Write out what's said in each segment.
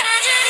tragedy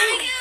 Ooh.